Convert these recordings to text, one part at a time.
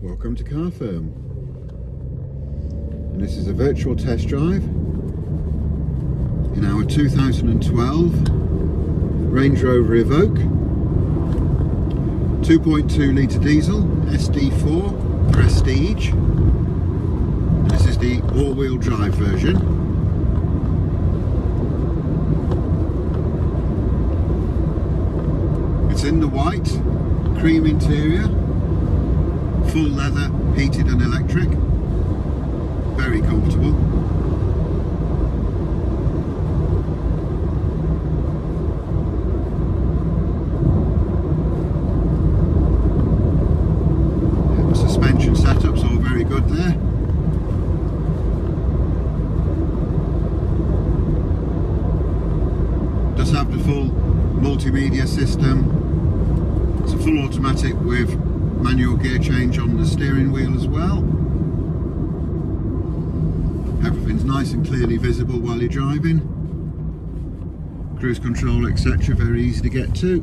Welcome to Car Firm. And this is a virtual test drive in our 2012 Range Rover Evoque 2.2 litre diesel SD4 Prestige. This is the all-wheel drive version. It's in the white, cream interior, full leather, heated and electric. Very comfortable. Suspension setup's all very good there. Does have the full multimedia system. It's a full automatic with manual gear change on the steering wheel as well. Everything's nice and clearly visible while you're driving. Cruise control, etc. Very easy to get to.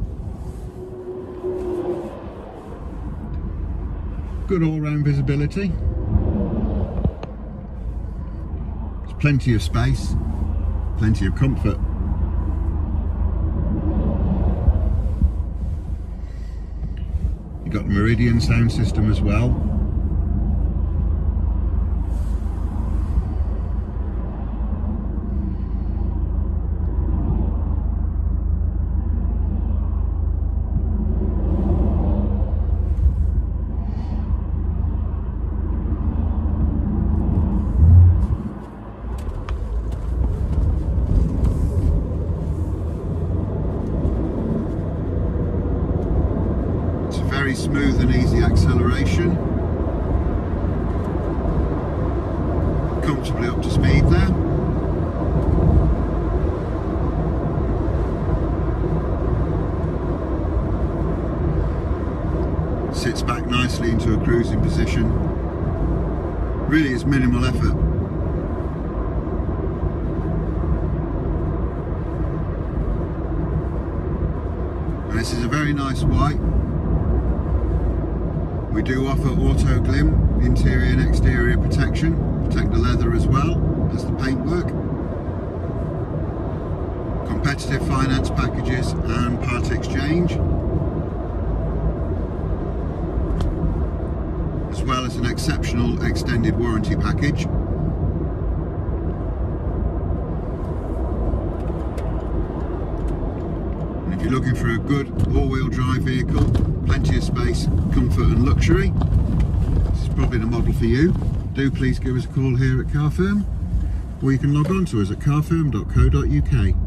Good all-round visibility. There's plenty of space, plenty of comfort. Got Meridian sound system as well. Very smooth and easy acceleration. Comfortably up to speed there. Sits back nicely into a cruising position. Really is minimal effort. This is a very nice white. We do offer Autoglym, interior and exterior protection, protect the leather as well as the paintwork. Competitive finance packages and part exchange. As well as an exceptional extended warranty package. And if you're looking for a good all-wheel drive vehicle, of space, comfort and luxury, this is probably the model for you. Do please give us a call here at Car Firm, or you can log on to us at carfirm.co.uk.